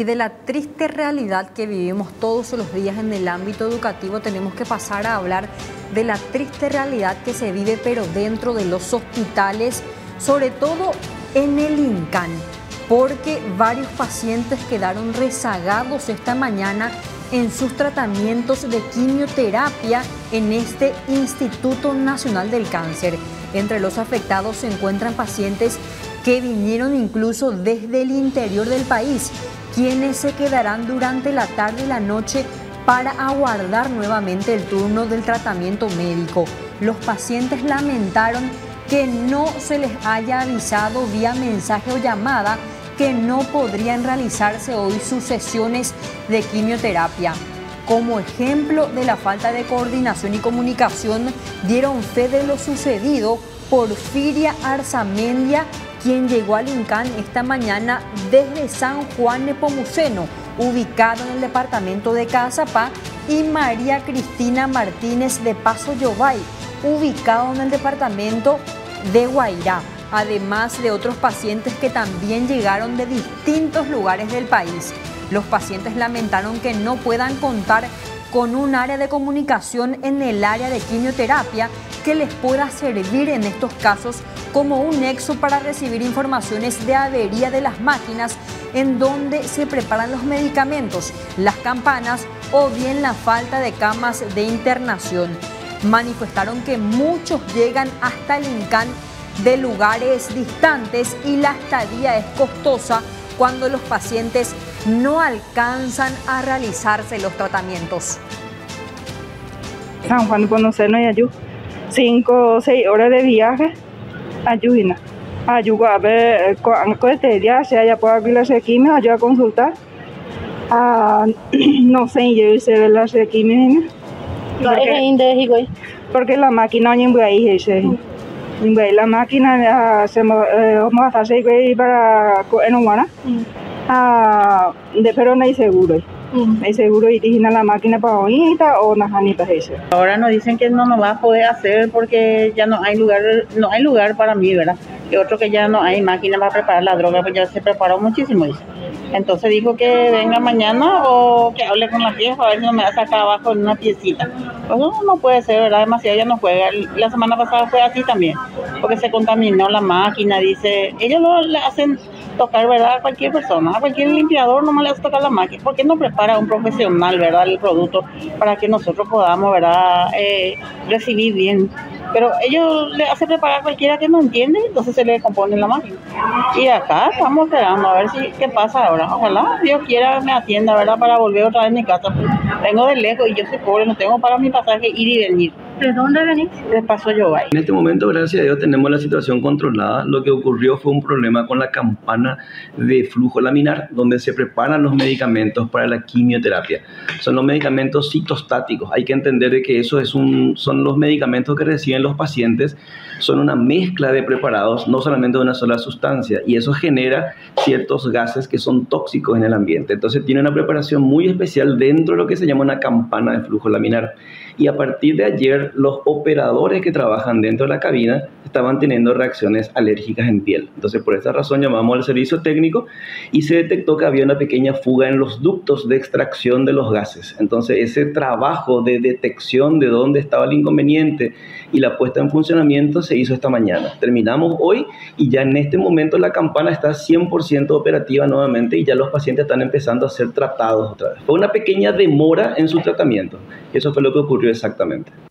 Y de la triste realidad que vivimos todos los días en el ámbito educativo, tenemos que pasar a hablar de la triste realidad que se vive, pero dentro de los hospitales, sobre todo en el INCAN, porque varios pacientes quedaron rezagados esta mañana en sus tratamientos de quimioterapia en este Instituto Nacional del Cáncer. Entre los afectados se encuentran pacientes que vinieron incluso desde el interior del país quienes se quedarán durante la tarde y la noche para aguardar nuevamente el turno del tratamiento médico. Los pacientes lamentaron que no se les haya avisado vía mensaje o llamada que no podrían realizarse hoy sus sesiones de quimioterapia. Como ejemplo de la falta de coordinación y comunicación, dieron fe de lo sucedido Porfiria Arzamendia, quien llegó al INCAN esta mañana desde San Juan Nepomuceno, ubicado en el departamento de Cazapá, y María Cristina Martínez de Paso Yobay, ubicado en el departamento de Guairá, además de otros pacientes que también llegaron de distintos lugares del país. Los pacientes lamentaron que no puedan contar con un área de comunicación en el área de quimioterapia que les pueda servir en estos casos como un nexo para recibir informaciones de avería de las máquinas en donde se preparan los medicamentos, las campanas o bien la falta de camas de internación. Manifestaron que muchos llegan hasta el INCAN de lugares distantes y la estadía es costosa cuando los pacientes no alcanzan a realizarse los tratamientos. San Juan de no hay cinco o seis horas de viaje ayuda. Ayuda a ver, este día se haya por aquí la quimio, ayuda a consultar. Ah, no sé, yo hice la quimio. Porque la máquina no es ahí, ese. La máquina se vamos a hacer para en humana. Ah, de pero no hay seguro. Es seguro ir a la máquina para ahorita o para eso. Ahora nos dicen que no nos va a poder hacer porque ya no hay lugar, no hay lugar para mí, ¿verdad? Y otro que ya no hay máquina para preparar la droga, pues ya se preparó muchísimo, dice. Entonces dijo que venga mañana o que hable con la vieja a ver si no me va a sacar abajo en una piecita. Pues no, no puede ser, ¿verdad? Demasiado ya no juega. La semana pasada fue así también, porque se contaminó la máquina, dice. Ellos lo hacen tocar, ¿verdad? A cualquier persona, a cualquier limpiador no me le hace tocar la máquina. ¿Por qué no prepara un profesional, ¿verdad? El producto para que nosotros podamos, ¿verdad? Eh, recibir bien pero ellos le hacen preparar a cualquiera que no entiende, entonces se le compone la máquina. Y acá estamos esperando a ver si qué pasa ahora. Ojalá Dios quiera me atienda, ¿verdad? Para volver otra vez a mi casa. Vengo de lejos y yo soy pobre, no tengo para mi pasaje ir y venir. ¿De dónde venís? De Paso yo En este momento, gracias a Dios, tenemos la situación controlada. Lo que ocurrió fue un problema con la campana de flujo laminar, donde se preparan los medicamentos para la quimioterapia. Son los medicamentos citostáticos. Hay que entender que eso es un, son los medicamentos que reciben los pacientes. Son una mezcla de preparados, no solamente de una sola sustancia, y eso genera ciertos gases que son tóxicos en el ambiente. Entonces tiene una preparación muy especial dentro de lo que se llama una campana de flujo laminar. Y a partir de ayer los operadores que trabajan dentro de la cabina estaban teniendo reacciones alérgicas en piel. Entonces, por esta razón llamamos al servicio técnico y se detectó que había una pequeña fuga en los ductos de extracción de los gases. Entonces, ese trabajo de detección de dónde estaba el inconveniente y la puesta en funcionamiento se hizo esta mañana. Terminamos hoy y ya en este momento la campana está 100% operativa nuevamente y ya los pacientes están empezando a ser tratados otra vez. Fue una pequeña demora en su tratamiento. Eso fue lo que ocurrió exactamente.